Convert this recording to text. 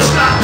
Scott.